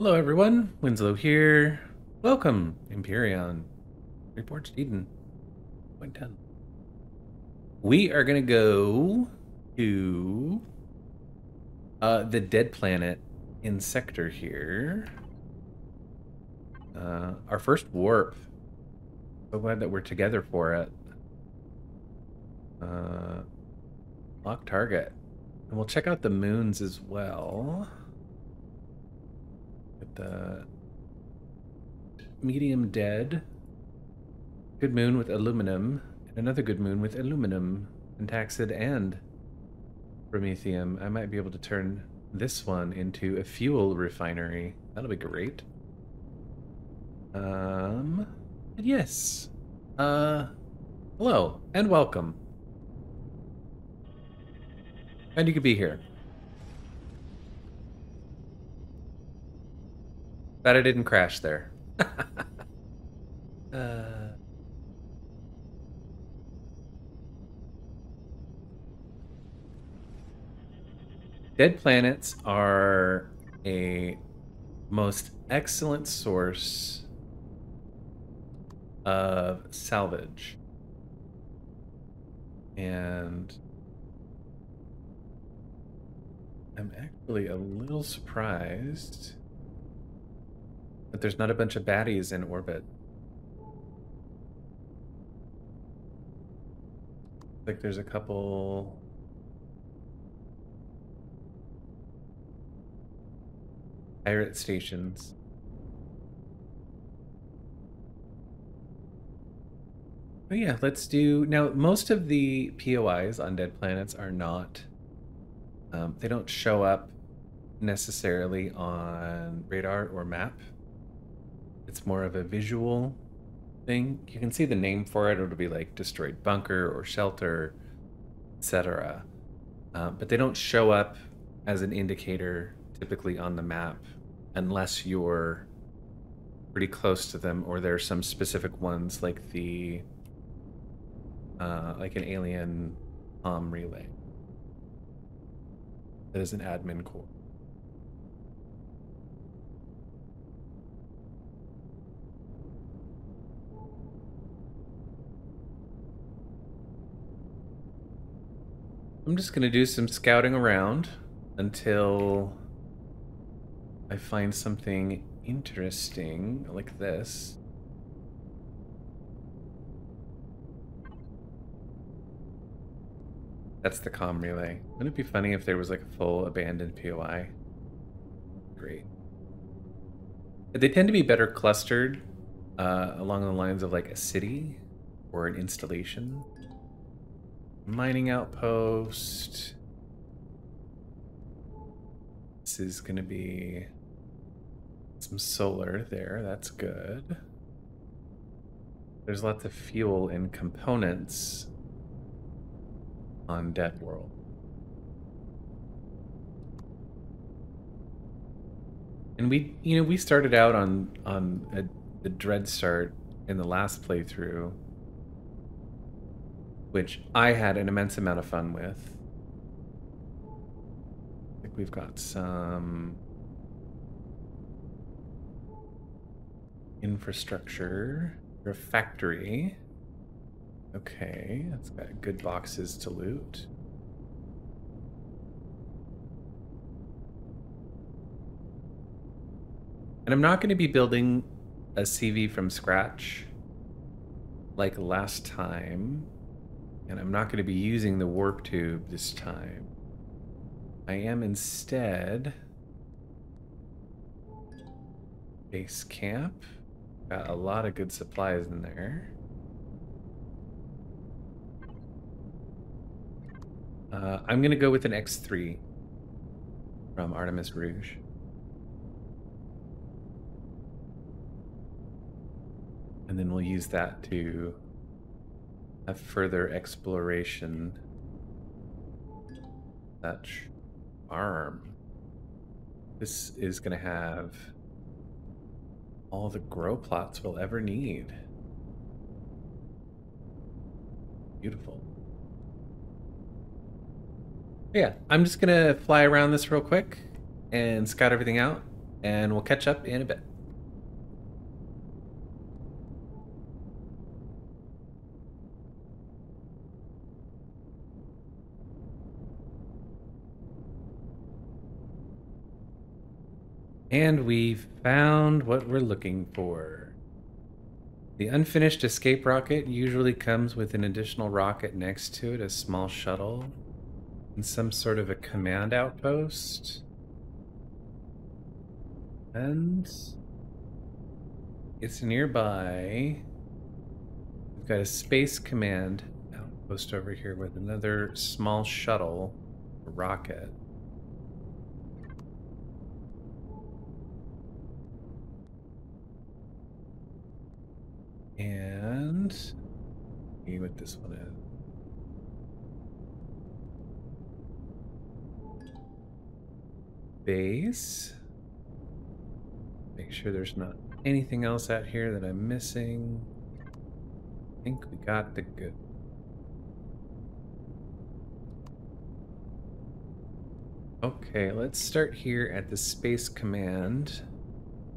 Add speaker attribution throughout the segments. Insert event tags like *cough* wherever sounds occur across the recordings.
Speaker 1: Hello everyone, Winslow here. Welcome, Empyrion. Reforged Eden. Point 10. We are gonna go to uh, the dead planet in sector here. Uh, our first warp. So glad that we're together for it. Uh, lock target. And we'll check out the moons as well. The medium dead. Good moon with aluminum. And another good moon with aluminum, pentaxid, and promethium. I might be able to turn this one into a fuel refinery. That'll be great. Um, and yes. Uh, hello and welcome. And you could be here. Glad I didn't crash there. *laughs* uh, dead planets are a most excellent source of salvage. And I'm actually a little surprised that there's not a bunch of baddies in orbit. Like there's a couple pirate stations. But yeah, let's do now. Most of the POIs on dead planets are not. Um, they don't show up necessarily on radar or map. It's more of a visual thing. You can see the name for it. It'll be like destroyed bunker or shelter, etc. Uh, but they don't show up as an indicator typically on the map unless you're pretty close to them or there's some specific ones like the uh, like an alien um, relay that is an admin core. I'm just going to do some scouting around until I find something interesting like this. That's the com relay. Wouldn't it be funny if there was like a full abandoned POI? Great. They tend to be better clustered uh, along the lines of like a city or an installation. Mining outpost. This is going to be some solar there, that's good. There's lots of fuel and components on Dead World. And we, you know, we started out on on a, the Dread Start in the last playthrough, which I had an immense amount of fun with. I think we've got some Infrastructure. Refactory. Okay, that's got good boxes to loot. And I'm not going to be building a CV from scratch like last time. And I'm not going to be using the warp tube this time. I am instead base camp. Got a lot of good supplies in there. Uh, I'm going to go with an X3 from Artemis Rouge. And then we'll use that to have further exploration. That farm. This is going to have all the grow plots we'll ever need. Beautiful. Yeah, I'm just gonna fly around this real quick and scout everything out. and we'll catch up in a bit. And we've found what we're looking for. The unfinished escape rocket usually comes with an additional rocket next to it, a small shuttle, and some sort of a command outpost. And it's nearby. We've got a space command outpost over here with another small shuttle rocket. And see what this one is. Base. Make sure there's not anything else out here that I'm missing. I think we got the good. Okay, let's start here at the Space Command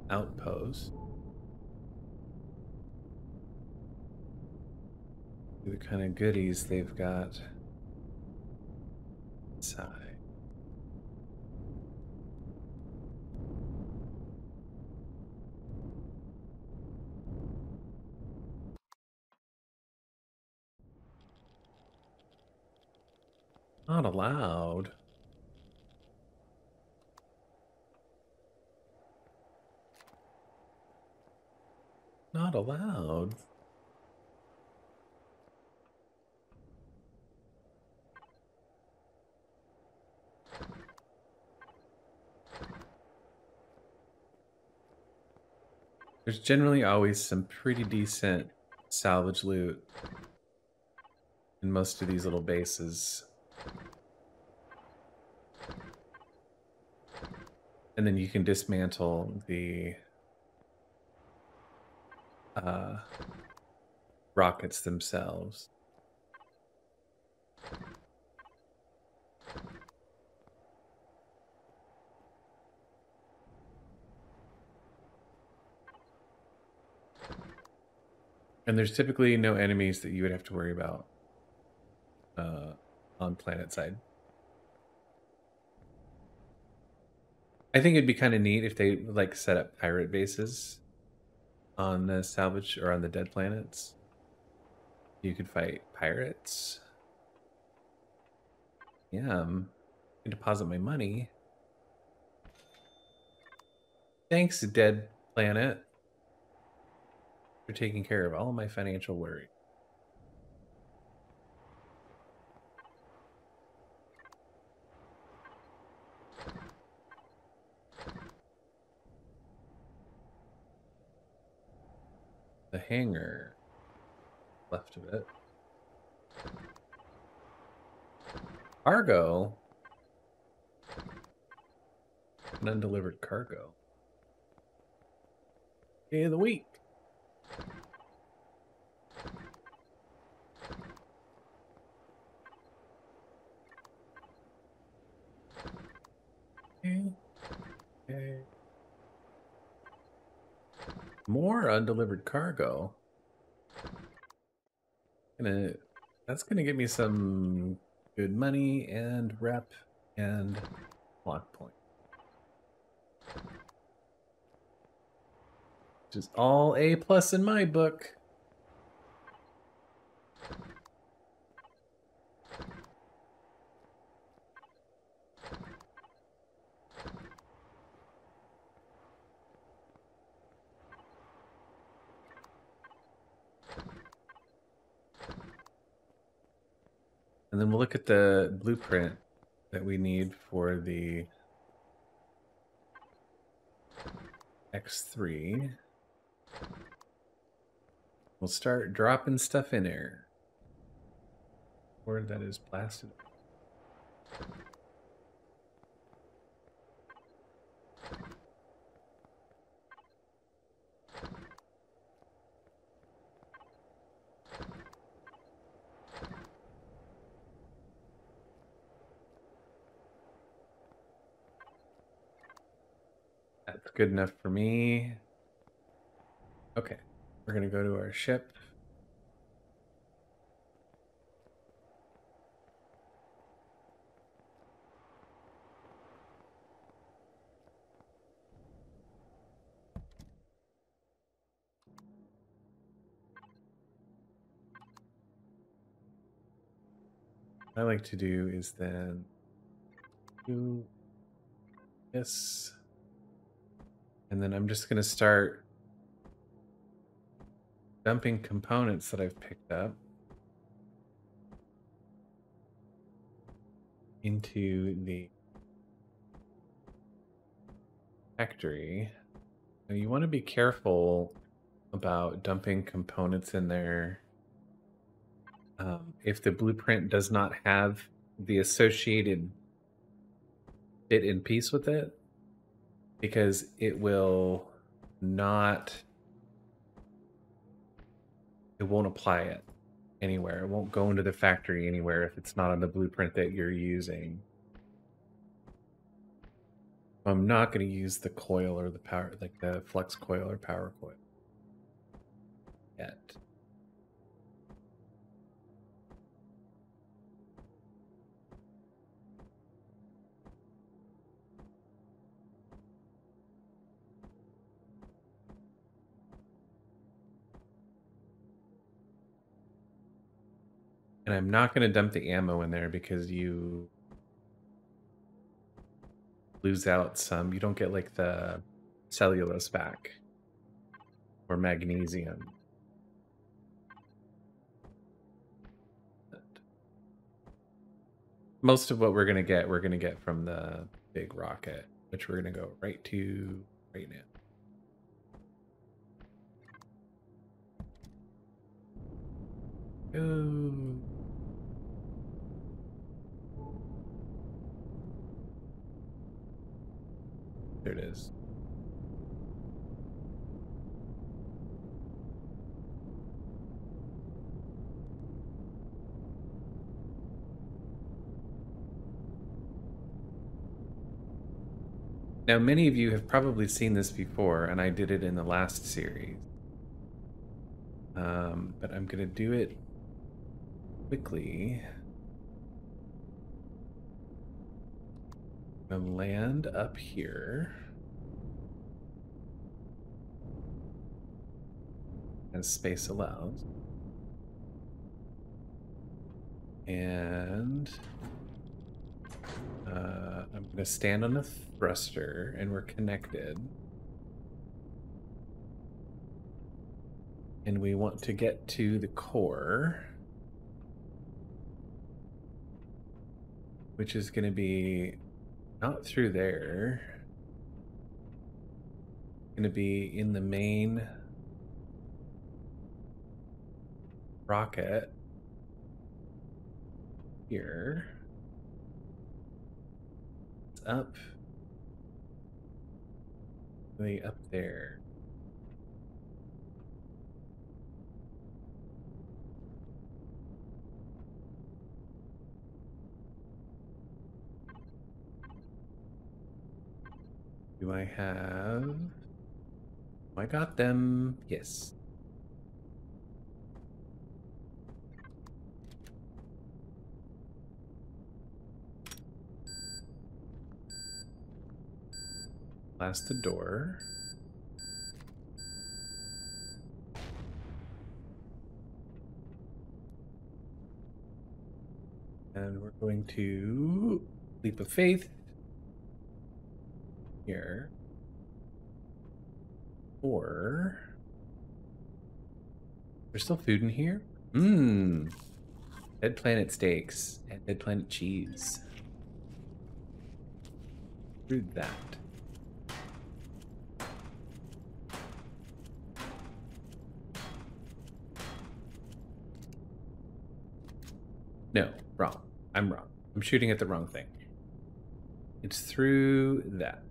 Speaker 1: outpost. The kind of goodies they've got inside. Not allowed. Not allowed. There's generally always some pretty decent salvage loot in most of these little bases. And then you can dismantle the uh, rockets themselves. And there's typically no enemies that you would have to worry about uh, on planet side. I think it'd be kind of neat if they like set up pirate bases on the salvage or on the dead planets. You could fight pirates. Yeah, um, I deposit my money. Thanks, dead planet for taking care of all of my financial worry. The hangar left of it. Cargo. An undelivered cargo. Day of the week. More undelivered cargo. Gonna, that's gonna give me some good money and rep and lock point. Which is all A plus in my book. And then we'll look at the blueprint that we need for the X3. We'll start dropping stuff in there. Where that is blasted. That's good enough for me. Okay, we're gonna go to our ship. I like to do is then do this. And then I'm just going to start dumping components that I've picked up into the factory. Now you want to be careful about dumping components in there um, if the blueprint does not have the associated bit in piece with it, because it will not, it won't apply it anywhere. It won't go into the factory anywhere if it's not on the blueprint that you're using. I'm not going to use the coil or the power, like the flux coil or power coil yet. And I'm not going to dump the ammo in there because you lose out some. You don't get like the cellulose back or magnesium. Most of what we're going to get, we're going to get from the big rocket, which we're going to go right to right now. Ooh. There it is. Now, many of you have probably seen this before, and I did it in the last series. Um, but I'm going to do it quickly. And land up here. As space allows. And uh, I'm going to stand on a thruster and we're connected. And we want to get to the core. Which is going to be not through there. Gonna be in the main rocket here. It's up. Way up there. Do I have... I got them. Yes. Blast the door. And we're going to leap of faith here. Or there's still food in here? Mmm. Dead planet steaks and dead planet cheese. Through that. No, wrong. I'm wrong. I'm shooting at the wrong thing. It's through that.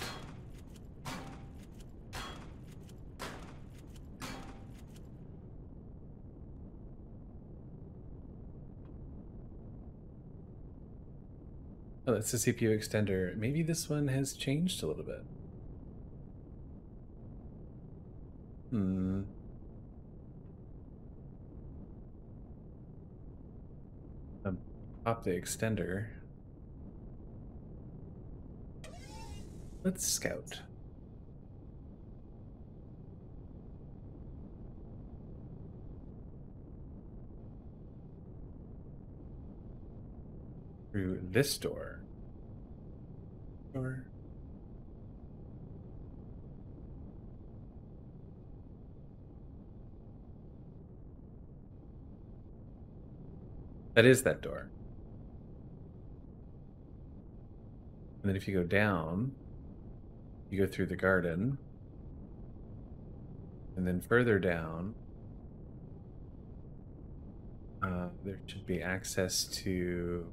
Speaker 1: Oh, that's the CPU extender. Maybe this one has changed a little bit. Hmm. Um, pop the extender. Let's scout. Through this door. Door. That is that door. And then if you go down, you go through the garden. And then further down, uh, there should be access to.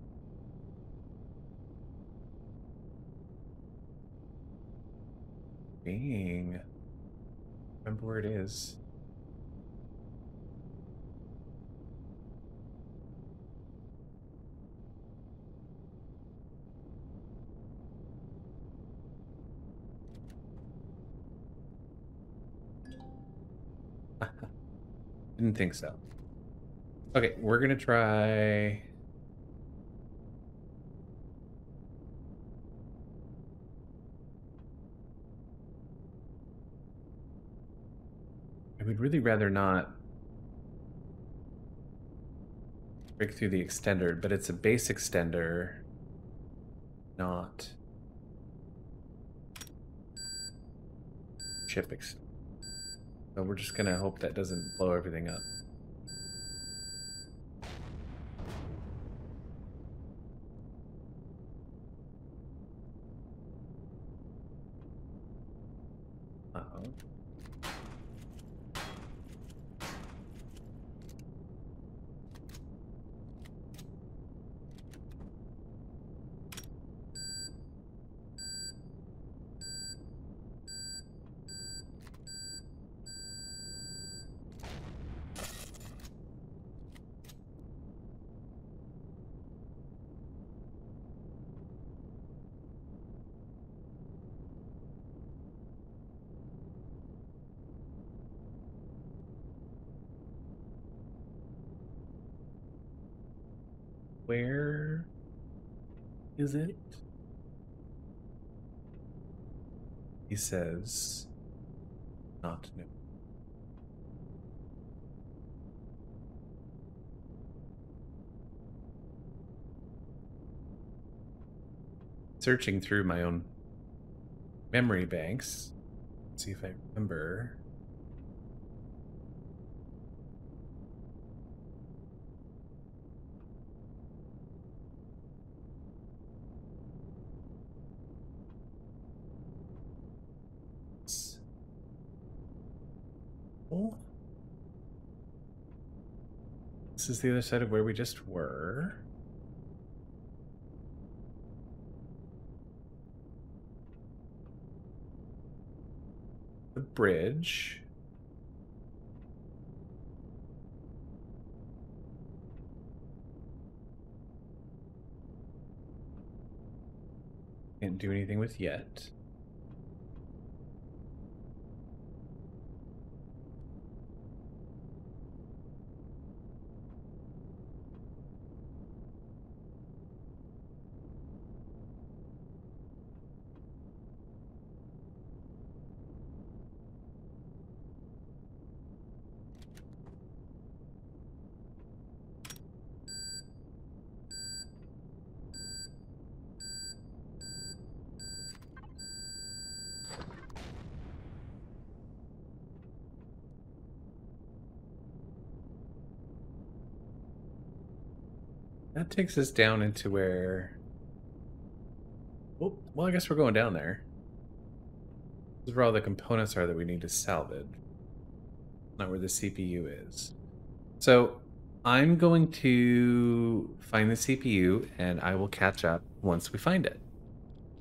Speaker 1: Being. Remember where it is. *laughs* Didn't think so. Okay, we're gonna try. I would really rather not break through the extender, but it's a base extender, not chip extender. So we're just gonna hope that doesn't blow everything up. Where is it? He says, not new. Searching through my own memory banks, see if I remember. This is the other side of where we just were. The bridge. Can't do anything with yet. Takes us down into where... Oh, well, I guess we're going down there. This is where all the components are that we need to salvage. Not where the CPU is. So, I'm going to find the CPU, and I will catch up once we find it.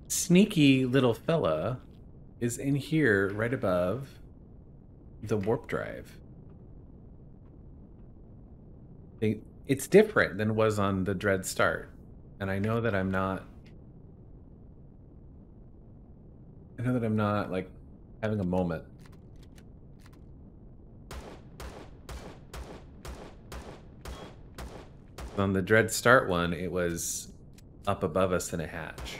Speaker 1: Sneaky little fella is in here right above the warp drive. They, it's different than was on the Dread Start. And I know that I'm not I know that I'm not like having a moment. On the Dread Start one, it was up above us in a hatch.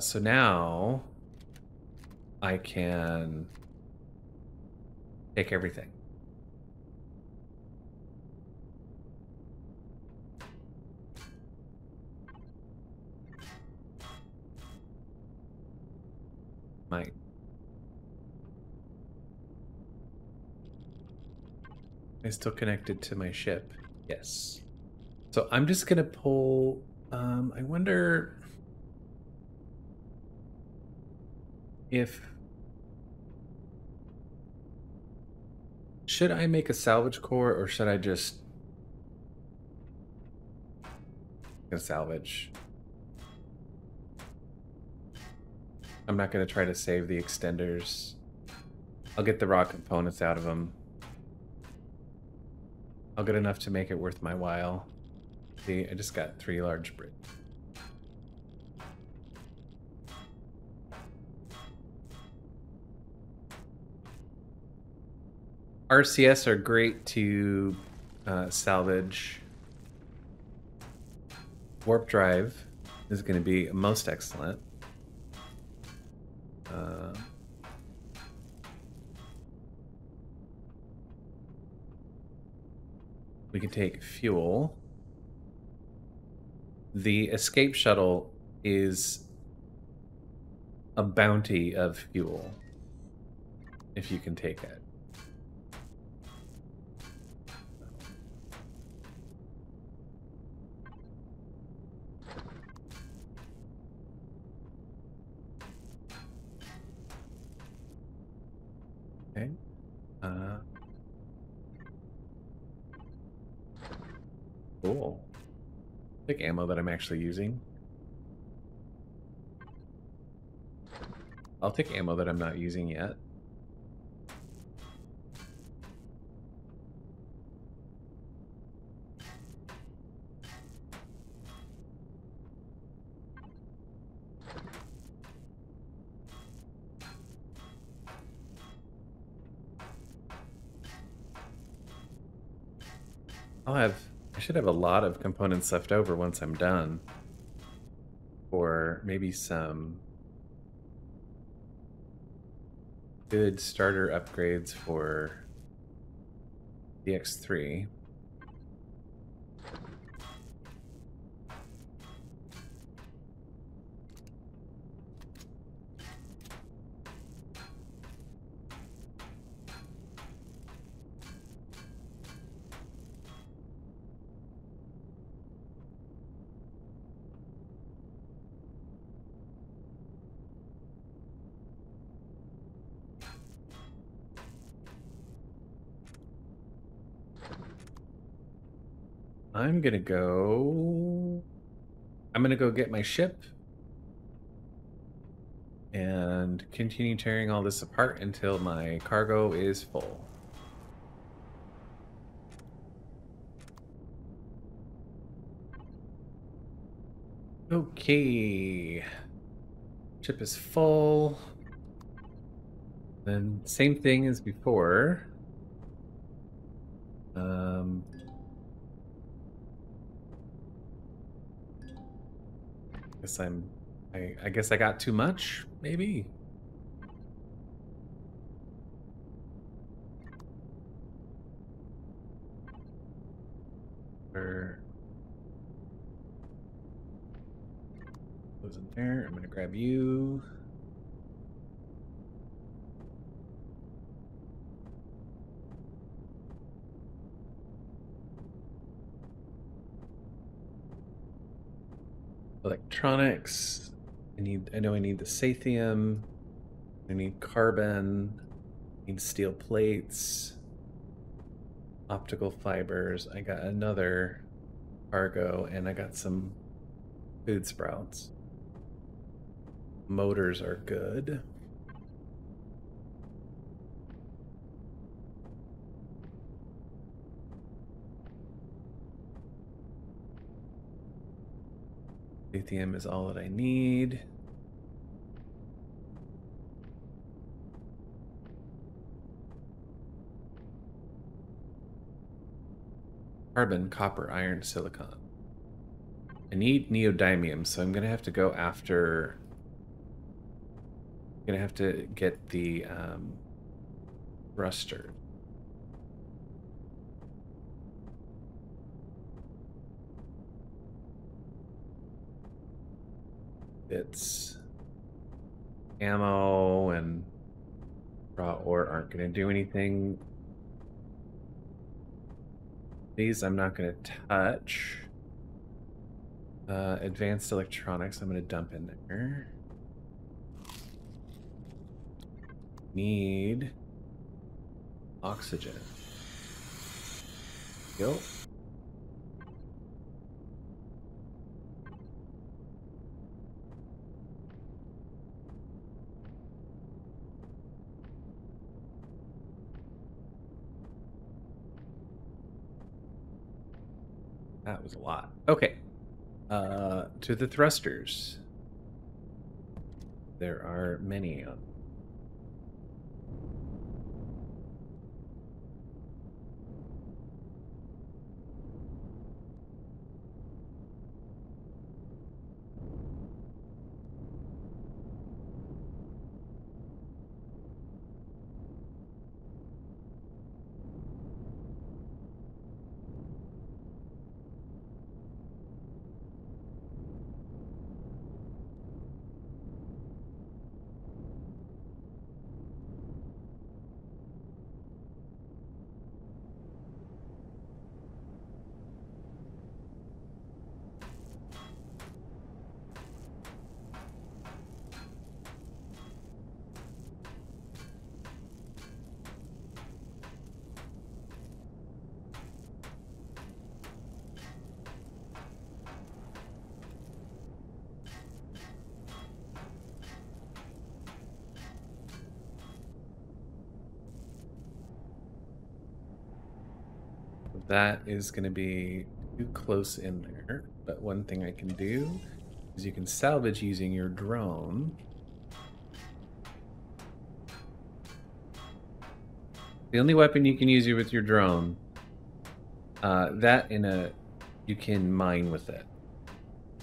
Speaker 1: So now I can take everything. Might. I still connected to my ship? Yes. So I'm just gonna pull um, I wonder if should I make a salvage core or should I just salvage? I'm not going to try to save the extenders. I'll get the raw components out of them. I'll get enough to make it worth my while. See, I just got three large bricks. RCS are great to uh, salvage. Warp drive is going to be most excellent. Uh, we can take fuel the escape shuttle is a bounty of fuel if you can take it. Okay. Uh, cool. Take ammo that I'm actually using. I'll take ammo that I'm not using yet. should have a lot of components left over once I'm done. Or maybe some good starter upgrades for DX3. I'm gonna go. I'm gonna go get my ship and continue tearing all this apart until my cargo is full. Okay. Ship is full. Then same thing as before. Um, guess I'm I, I guess I got too much, maybe. Or goes in there. I'm gonna grab you. Electronics. I need. I know I need the sathium. I need carbon. I need steel plates. Optical fibers. I got another cargo, and I got some food sprouts. Motors are good. Lithium is all that I need. Carbon, copper, iron, silicon. I need neodymium, so I'm gonna have to go after. I'm gonna have to get the um, thruster. It's ammo and raw ore aren't gonna do anything. These I'm not gonna touch. Uh, advanced electronics, I'm going to dump in there. Need oxygen. Yep. That was a lot. Okay. Uh, to the thrusters. There are many on. That is going to be too close in there. But one thing I can do is you can salvage using your drone. The only weapon you can use with your drone, uh, that in a, you can mine with it.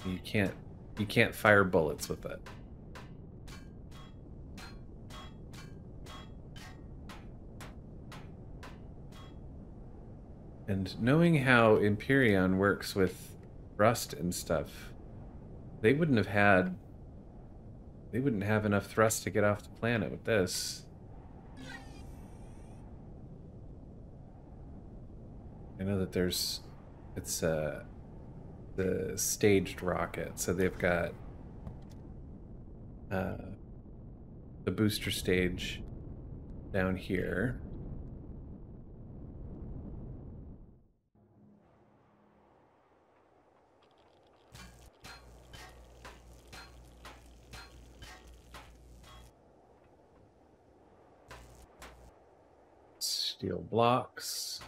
Speaker 1: You can't, you can't fire bullets with it. And knowing how Empyrion works with rust and stuff, they wouldn't have had they wouldn't have enough thrust to get off the planet with this. I know that there's it's uh the staged rocket, so they've got uh the booster stage down here. Steel blocks.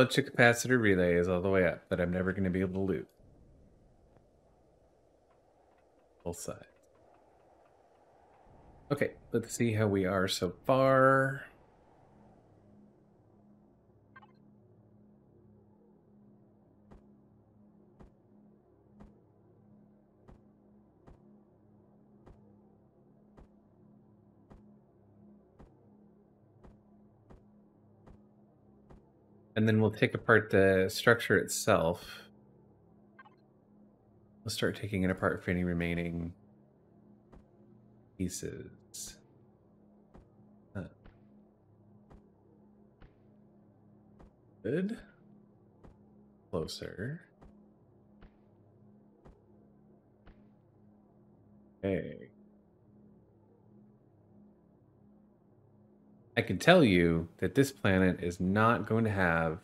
Speaker 1: Bunch of capacitor relays all the way up that I'm never going to be able to loot. Both sides. Okay, let's see how we are so far. And then we'll take apart the structure itself. We'll start taking it apart for any remaining pieces. Uh, good. Closer. Okay. I can tell you that this planet is not going to have,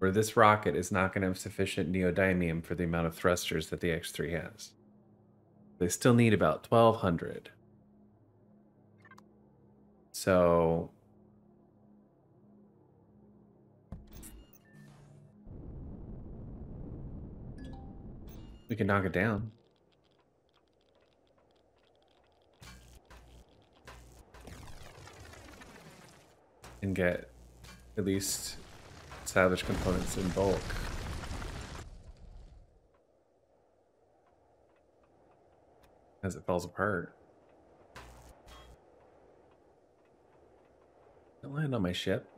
Speaker 1: or this rocket is not going to have sufficient neodymium for the amount of thrusters that the X3 has. They still need about 1200. So we can knock it down. And get at least salvage components in bulk. As it falls apart. Don't land on my ship.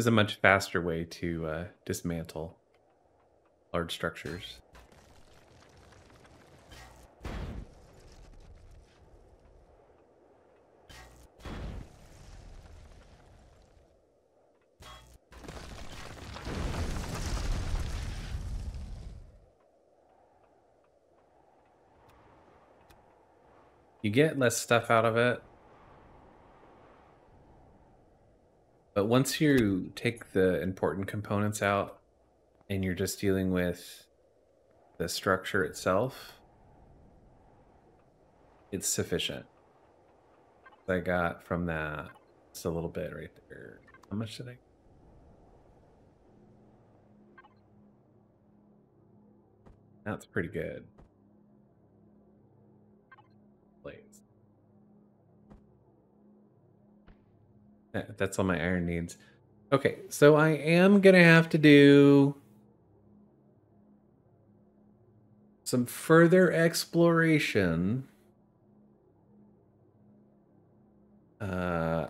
Speaker 1: There's a much faster way to uh, dismantle large structures. You get less stuff out of it, But once you take the important components out and you're just dealing with the structure itself, it's sufficient. I got from that just a little bit right there. How much did I? That's pretty good. That's all my iron needs. Okay, so I am going to have to do some further exploration. Uh,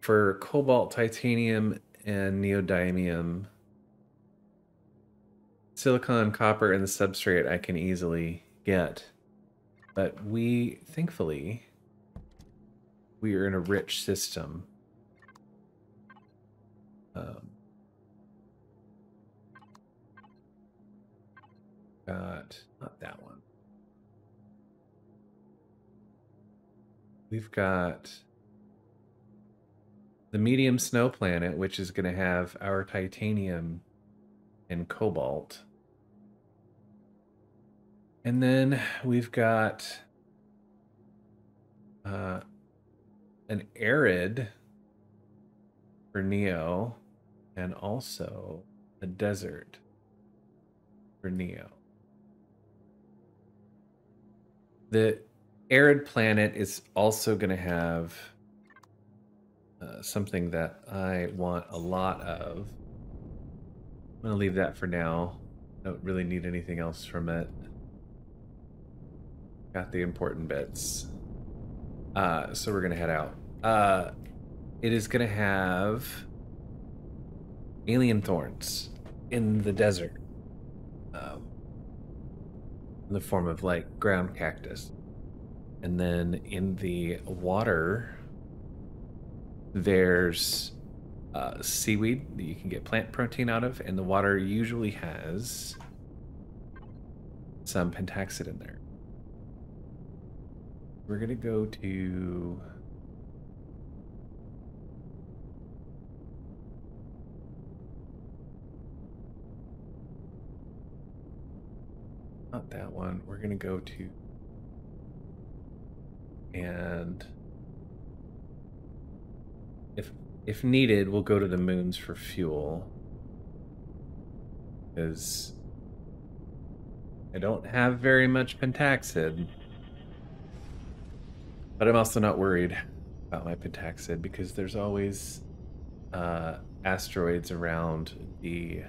Speaker 1: for cobalt, titanium, and neodymium. Silicon, copper, and the substrate I can easily get. But we, thankfully, we are in a rich system. Um, got not that one. We've got the medium snow planet, which is going to have our titanium and cobalt. And then we've got uh, an arid for Neo and also a desert for Neo. The arid planet is also going to have uh, something that I want a lot of. I'm going to leave that for now. Don't really need anything else from it. Got the important bits. Uh, so we're going to head out. Uh, it is going to have alien thorns in the desert. Um, in the form of like ground cactus. And then in the water, there's uh, seaweed that you can get plant protein out of, and the water usually has some pentaxid in there. We're gonna go to that one. We're gonna go to and if if needed, we'll go to the moons for fuel. Because I don't have very much pentaxid. But I'm also not worried about my pentaxid because there's always uh, asteroids around the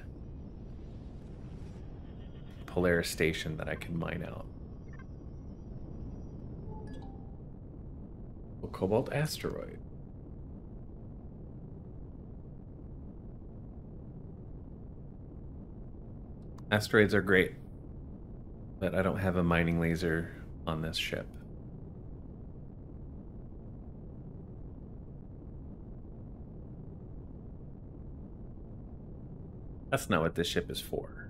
Speaker 1: Polaris station that I can mine out. A cobalt asteroid. Asteroids are great, but I don't have a mining laser on this ship. That's not what this ship is for.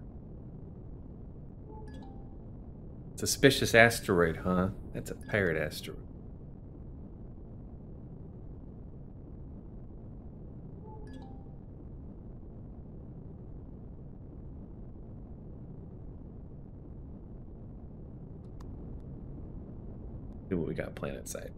Speaker 1: Suspicious asteroid, huh? That's a pirate asteroid. See what we got planet side.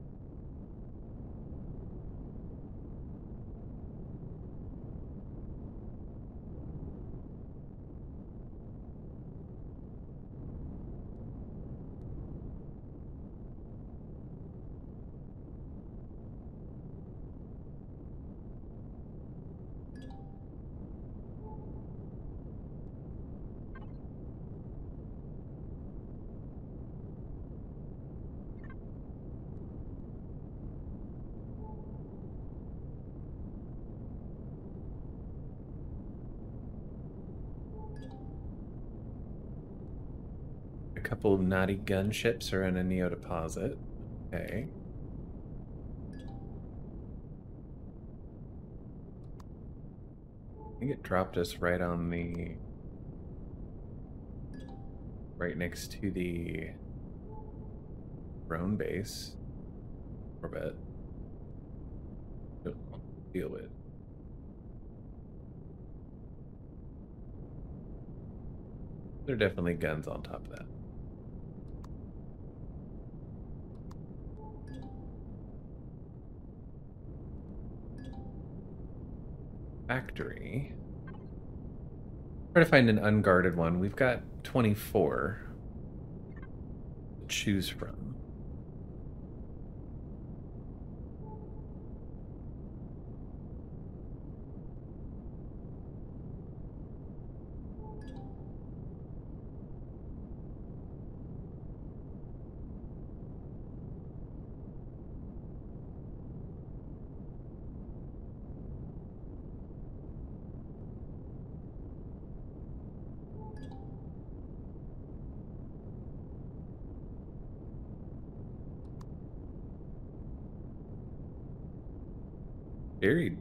Speaker 1: Couple of naughty gunships are in a neo deposit. Okay. I think it dropped us right on the right next to the drone base orbit. Deal with. There are definitely guns on top of that. Factory. Try to find an unguarded one. We've got 24 to choose from. Buried.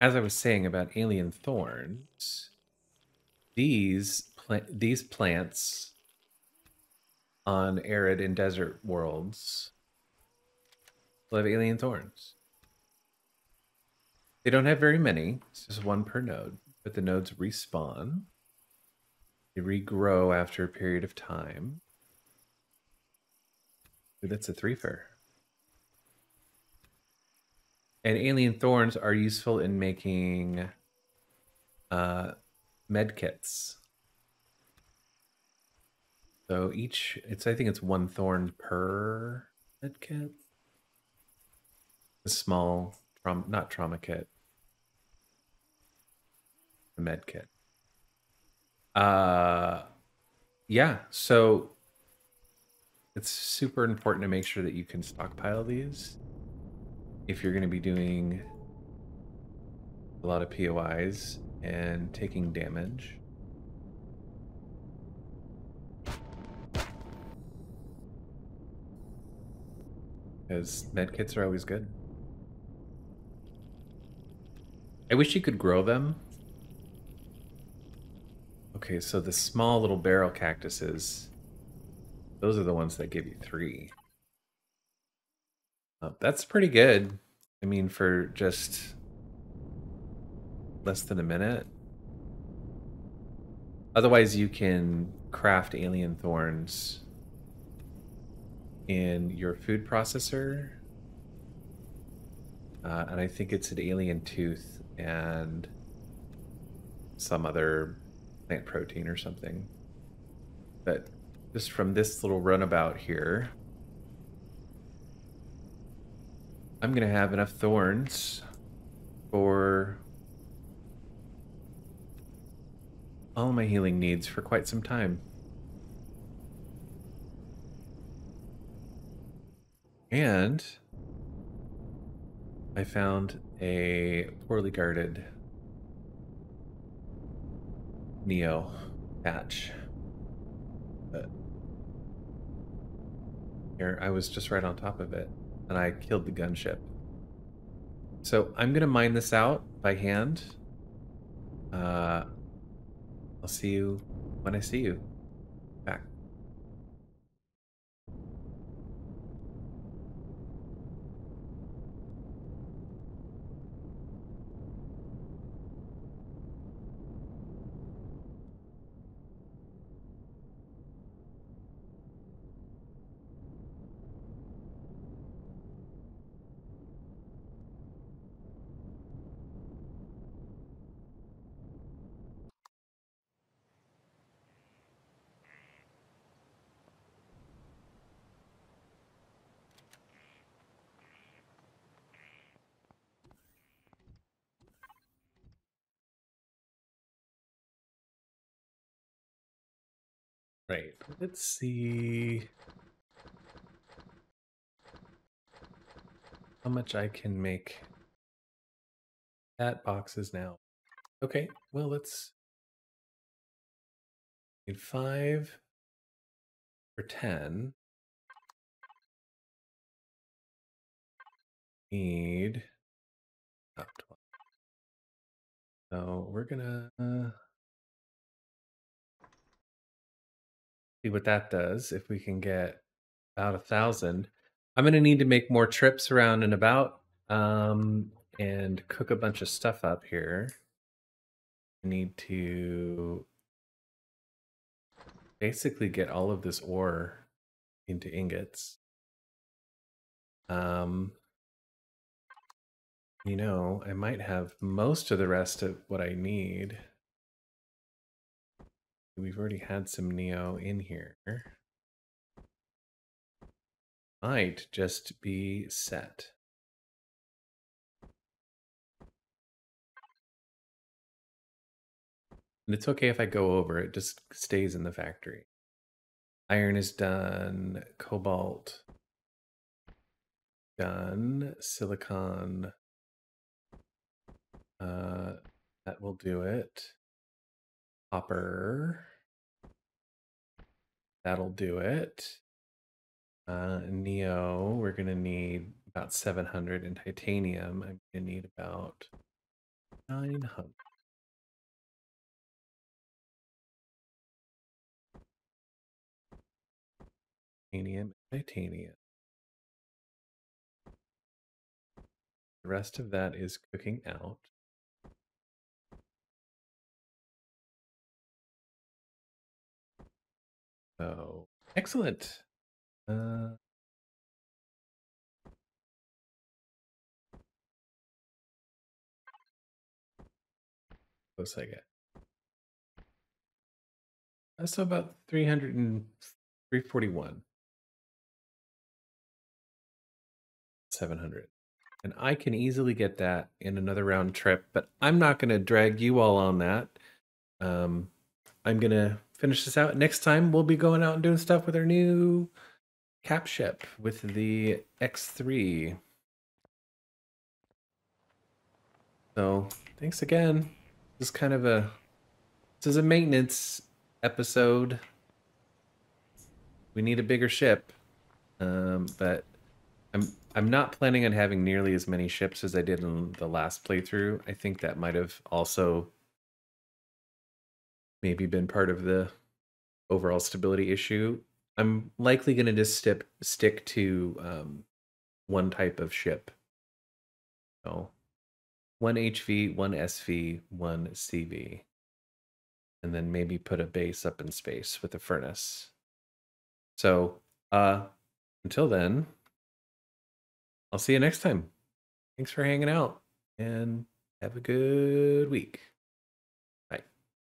Speaker 1: As I was saying about alien thorns, these these plants on arid and desert worlds have alien thorns. They don't have very many. It's just one per node, but the nodes respawn. They regrow after a period of time. Ooh, that's a three fer. And alien thorns are useful in making uh, med kits. So each, it's I think it's one thorn per med kit. A small, trauma, not trauma kit. The med kit. Uh, yeah. So it's super important to make sure that you can stockpile these if you're going to be doing a lot of POIs and taking damage. Because medkits are always good. I wish you could grow them. Okay, so the small little barrel cactuses, those are the ones that give you three. Uh, that's pretty good. I mean, for just less than a minute. Otherwise, you can craft alien thorns in your food processor. Uh, and I think it's an alien tooth and some other plant protein or something. But just from this little runabout here, I'm going to have enough thorns for all my healing needs for quite some time. And I found a poorly guarded Neo patch. But here, I was just right on top of it, and I killed the gunship. So I'm gonna mine this out by hand. Uh, I'll see you when I see you. Back. Right. Let's see how much I can make at boxes now. Okay, well, let's need five for 10. Need oh, 12. So we're gonna uh, see what that does if we can get about a thousand. I'm gonna need to make more trips around and about um, and cook a bunch of stuff up here. I need to basically get all of this ore into ingots. Um, you know, I might have most of the rest of what I need. We've already had some Neo in here. Might just be set. And it's okay if I go over, it just stays in the factory. Iron is done, cobalt done, silicon, uh, that will do it. Copper. That'll do it. Uh, Neo, we're going to need about 700 in titanium. I'm going to need about 900. Titanium, titanium. The rest of that is cooking out. So excellent. Uh, close I get. That's about 300 and 341. 700. And I can easily get that in another round trip, but I'm not going to drag you all on that. Um, I'm going to finish this out. Next time, we'll be going out and doing stuff with our new cap ship with the X3. So thanks again. This is kind of a this is a maintenance episode. We need a bigger ship, um, but I'm I'm not planning on having nearly as many ships as I did in the last playthrough. I think that might have also maybe been part of the overall stability issue. I'm likely going to just stick stick to um, one type of ship. So one HV, one SV, one CV. And then maybe put a base up in space with a furnace. So uh until then, I'll see you next time. Thanks for hanging out and have a good week.